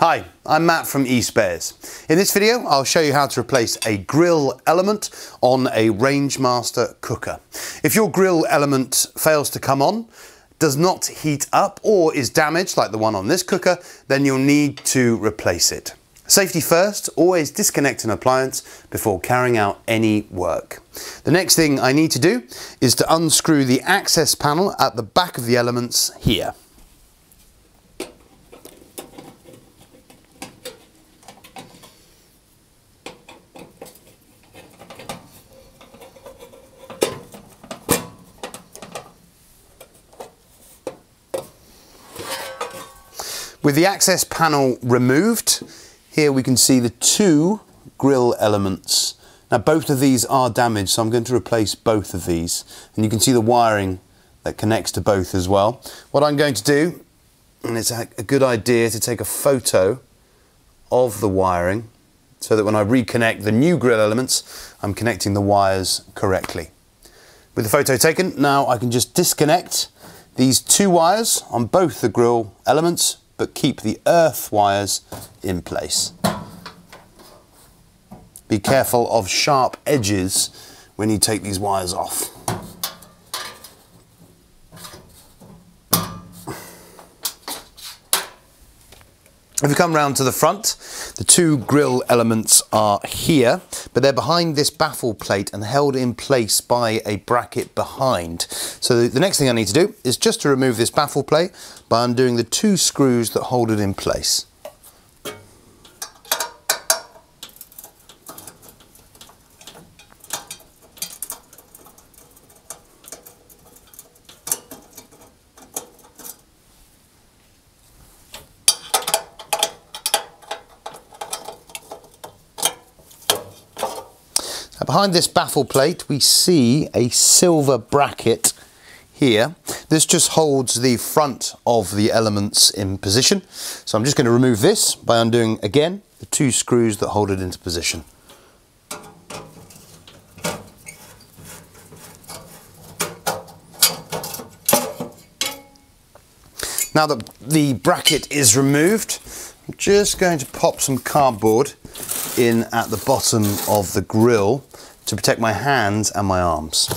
Hi, I'm Mat from eSpares. In this video, I'll show you how to replace a grill element on a Rangemaster cooker. If your grill element fails to come on, does not heat up or is damaged like the one on this cooker, then you'll need to replace it. Safety first, always disconnect an appliance before carrying out any work. The next thing I need to do is to unscrew the access panel at the back of the elements here. With the access panel removed, here we can see the two grill elements. Now both of these are damaged, so I'm going to replace both of these. And you can see the wiring that connects to both as well. What I'm going to do, and it's a good idea to take a photo of the wiring so that when I reconnect the new grill elements, I'm connecting the wires correctly. With the photo taken, now I can just disconnect these two wires on both the grill elements but keep the earth wires in place. Be careful of sharp edges when you take these wires off. If you come round to the front, the two grill elements are here, but they're behind this baffle plate and held in place by a bracket behind. So the next thing I need to do is just to remove this baffle plate by undoing the two screws that hold it in place. Behind this baffle plate we see a silver bracket here. This just holds the front of the elements in position. So I'm just going to remove this by undoing again the two screws that hold it into position. Now that the bracket is removed, I'm just going to pop some cardboard in at the bottom of the grill to protect my hands and my arms.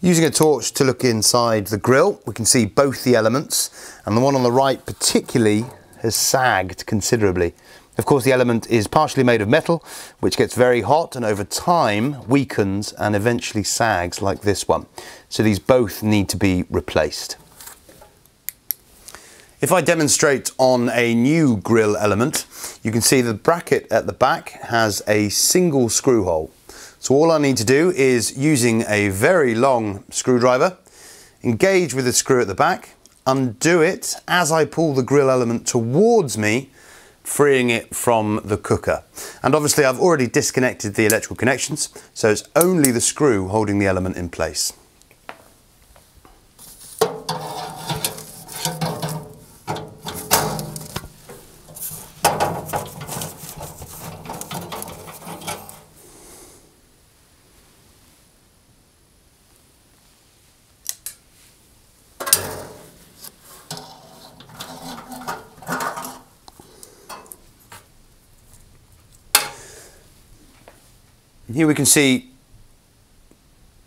Using a torch to look inside the grill, we can see both the elements, and the one on the right particularly has sagged considerably. Of course, the element is partially made of metal, which gets very hot and over time weakens and eventually sags like this one. So these both need to be replaced. If I demonstrate on a new grill element, you can see the bracket at the back has a single screw hole. So all I need to do is using a very long screwdriver, engage with the screw at the back, undo it as I pull the grill element towards me, freeing it from the cooker. And obviously I've already disconnected the electrical connections, so it's only the screw holding the element in place. Here we can see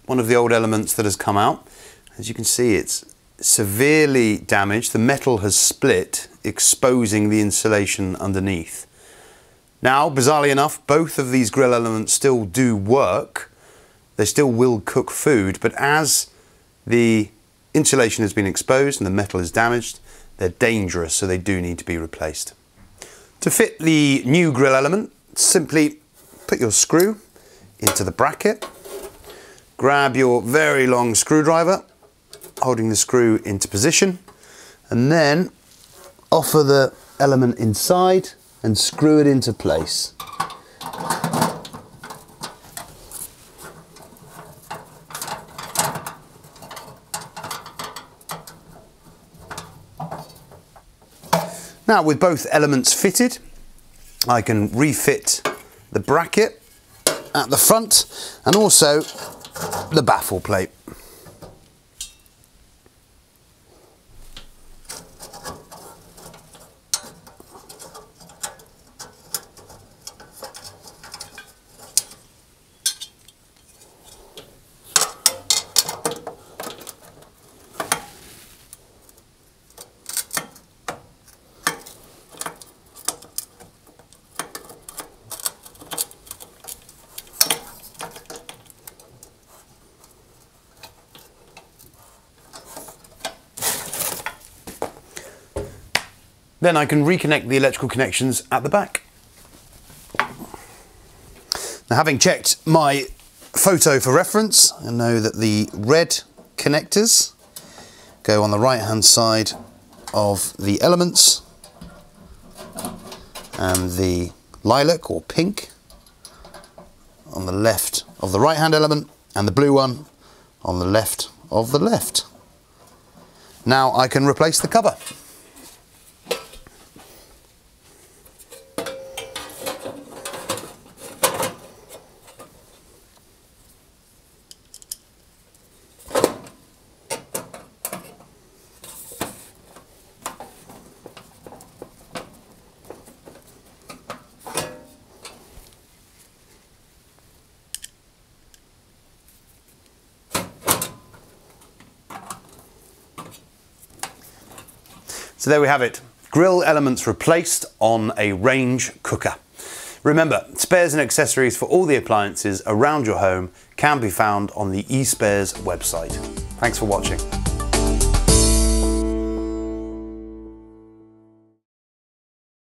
one of the old elements that has come out. As you can see, it's severely damaged. The metal has split, exposing the insulation underneath. Now, bizarrely enough, both of these grill elements still do work. They still will cook food, but as the insulation has been exposed and the metal is damaged, they're dangerous, so they do need to be replaced. To fit the new grill element, simply put your screw into the bracket. Grab your very long screwdriver, holding the screw into position, and then offer the element inside and screw it into place. Now with both elements fitted, I can refit the bracket at the front and also the baffle plate. Then I can reconnect the electrical connections at the back. Now having checked my photo for reference, I know that the red connectors go on the right hand side of the elements and the lilac or pink on the left of the right hand element and the blue one on the left of the left. Now I can replace the cover. So there we have it. Grill elements replaced on a range cooker. Remember, spares and accessories for all the appliances around your home can be found on the eSpares website. Thanks for watching.